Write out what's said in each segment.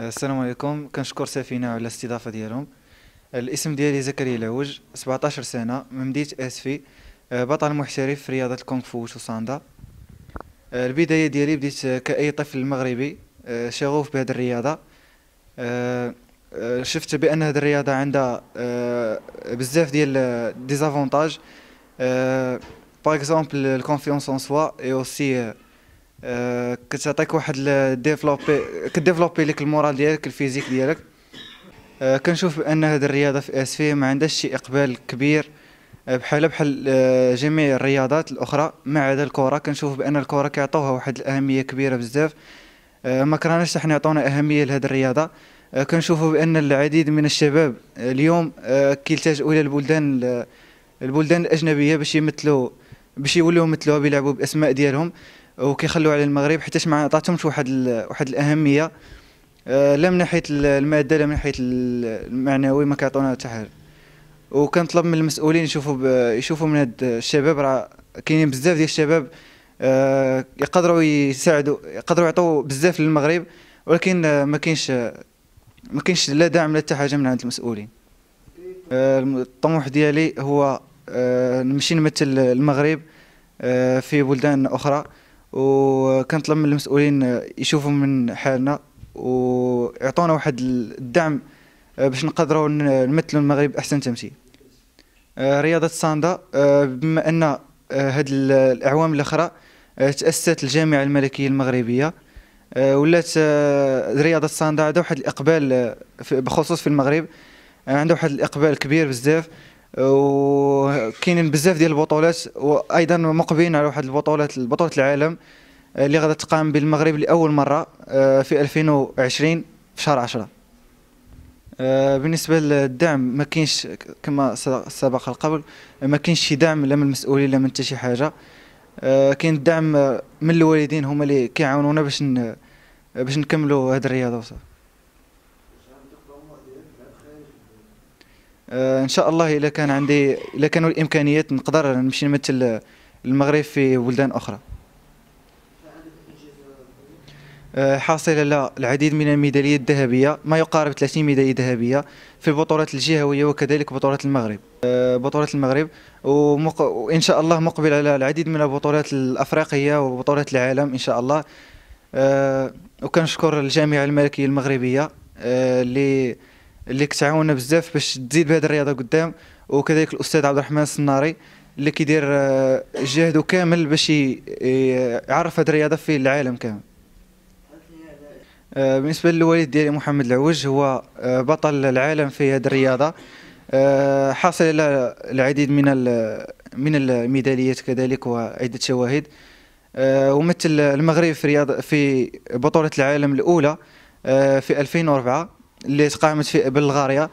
السلام عليكم. كنشكر سفينة على الاستضافة ديالهم. الاسم ديالي زكريا العوج 17 سنة من مدينة اسفي آه، بطل محترف في رياضة الكونغ فو وساندا آه، البداية ديالي بديت كأي طفل مغربي آه، شغوف بهذه الرياضة. شفت بأن هذه الرياضة عندها بزاف ديال des avantages par exemple la confiance en soi et aussi كتعطيك واحد développer ك développe لك ال moral ديالك ال physique ديالك. آه، كنشوف بأن هذه الرياضة في آسفي ما عندهاش شي إقبال كبير آه، بحال بحال آه، جميع الرياضات الأخرى. ما عدا الكره كنشوف بأن الكره كيعطوها واحد الأهمية كبيرة بزاف. ما كرهناش حنا يعطونا أهمية لهذه الرياضة. كنشوفوا بأن العديد من الشباب اليوم كيلتجئوا إلى البلدان البلدان الأجنبية باش يمثلوا باش يولوا يمثلوها بيلعبوا بأسماء ديالهم. وكيخلوا على المغرب حيتاش ما عطاتهمش واحد واحد الأهمية. آه، لا من ناحية المادة لا من ناحية المعنوي ما كيعطونا حتى حاجة. وكنطلب من المسؤولين يشوفوا يشوفوا من هاد الشباب راه كاينين بزاف ديال الشباب آه، يقدروا يساعدوا يقدروا يعطوا بزاف للمغرب ولكن ما كاينش ما كاينش لا دعم لا حتى حاجة من عند المسؤولين. آه، الطموح ديالي هو نمشي نمثل المغرب في بلدان أخرى. وكنطلب من المسؤولين يشوفوا من حالنا ويعطونا واحد الدعم آه، باش نقدروا نمثلوا المغرب أحسن تمثيل. آه، رياضة الساندا آه، بما أن هاد الأعوام الأخرى تأسست الجامعة الملكية المغربية ولات رياضة الساندا عندها واحد الإقبال بخصوص في المغرب عندها واحد الإقبال كبير بزاف. وكاينين بزاف ديال البطولات وأيضا مقبلين على واحد البطولات بطولة العالم اللي غادا تقام بالمغرب لأول مرة آه، في 2020 في شهر 10 آه، بالنسبة للدعم ما كاينش كما سبق قبل ما كاينش شي دعم لا من المسؤولين لا من حتى شي حاجة. آه، كاين الدعم من الوالدين هما اللي كيعاونونا باش باش نكملوا هذه الرياضة وصافي. إن شاء الله إلا كان عندي إلا كانوا الإمكانيات نقدر نمشي نمثل المغرب في بلدان أخرى. آه، حاصل على العديد من الميداليات الذهبية ما يقارب 30 ميدالية ذهبية في البطولات الجهوية وكذلك بطولات المغرب. آه، بطولات المغرب ومق... وإن شاء الله مقبل على العديد من البطولات الأفريقية وبطولات العالم إن شاء الله. آه، وكنشكر الجامعة الملكية المغربية اللي اللي كتعاوننا بزاف باش تزيد بهذه الرياضة قدام وكذلك الأستاذ عبد الرحمن الصناري اللي كيدير جهده كامل باش يعرف هذه الرياضة في العالم كامل. آه، بالنسبة للوالد ديالي محمد العوج هو آه، بطل العالم في هذه الرياضة. آه، حاصل على العديد من من الميداليات كذلك وعدة شواهد. ومثل المغرب في رياضة في بطولة العالم الأولى في 2004 اللي تقامت في بلغاريا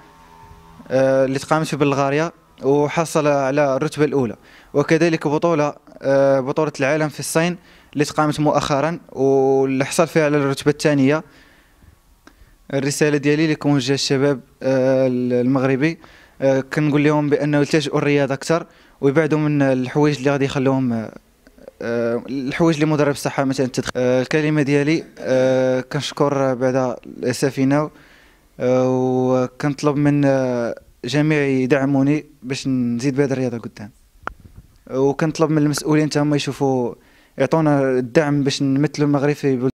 اللي تقامت في بلغاريا وحصل على الرتبة الأولى. وكذلك بطولة بطولة العالم في الصين اللي تقامت مؤخرا واللي حصل فيها على الرتبة الثانية. الرسالة ديالي لكم وجه الشباب آه، المغربي آه، كنقول لهم بأنه يلتجئوا الرياضة أكثر ويبعدوا من الحوايج اللي غادي يخلوهم آه، الحوايج اللي مدرب الصحه مثلا التدخين الكلمة ديالي كنشكر بعدا سفينه وكنطلب من جميع يدعموني باش نزيد بهذه الرياضة قدام. وكنطلب من المسؤولين تما يشوفوا يعطونا الدعم باش نمثلوا المغرب في